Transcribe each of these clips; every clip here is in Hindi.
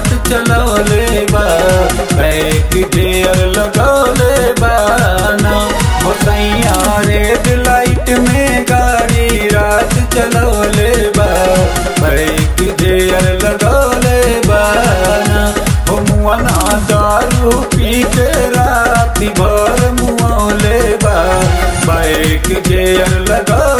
रात चलौले बा बैक गेयर लगौले सैया रेड लाइट में गाड़ी, रात चलौले बा बैक गेयर लगौले मुआना दारू पी के रात भर मुआले बा बैक गेयर लगौले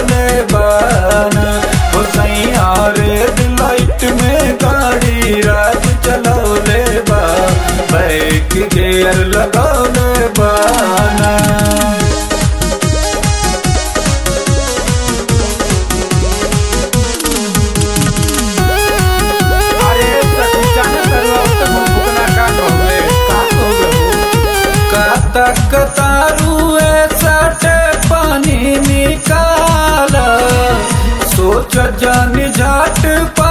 तक सट पानी निकाल। सोच जन झट पट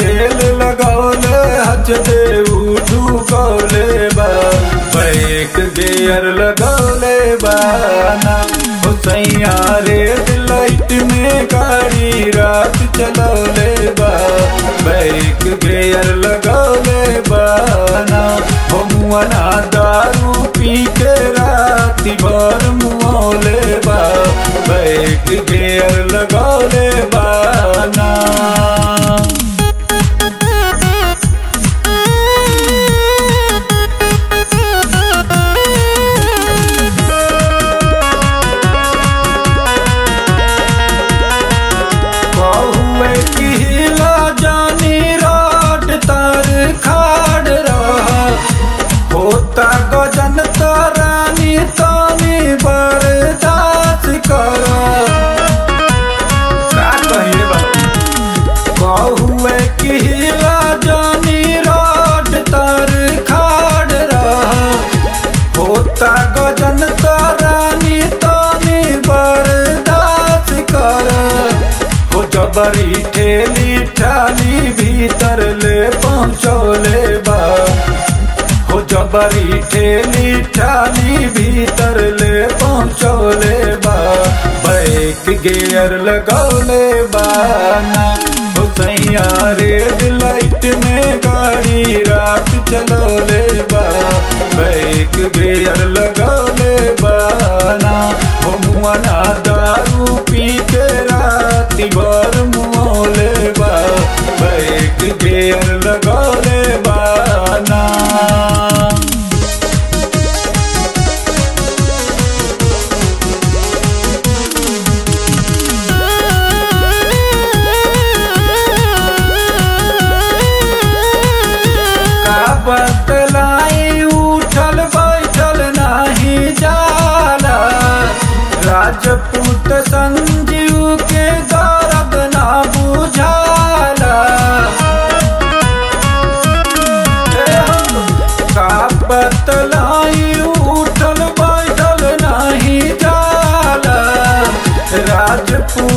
तेल लगौले हज दे उठू बा। बैक गेयर लगौले बाना सैया लाइट में गाड़ी रात चलौले बा। बैक गेयर लगौले बाना दारू पी के रात भर मुआले बा। बैक गेयर लगौले बाना जबरी ठेली, ठाली भीतर ले पहुँचौले बा। हो जबरी ठेली, ठाली भीतर ले पहुँचौले बा। बैक गेयर लगौले बाना हो सैया रेड लाइट में गाड़ी, रात चलौले बा। बैक गेयर लगौले बाना हो मुआना दारू पी के भर मुआले बा गेयर लगौले बाना राजपूत संजीव के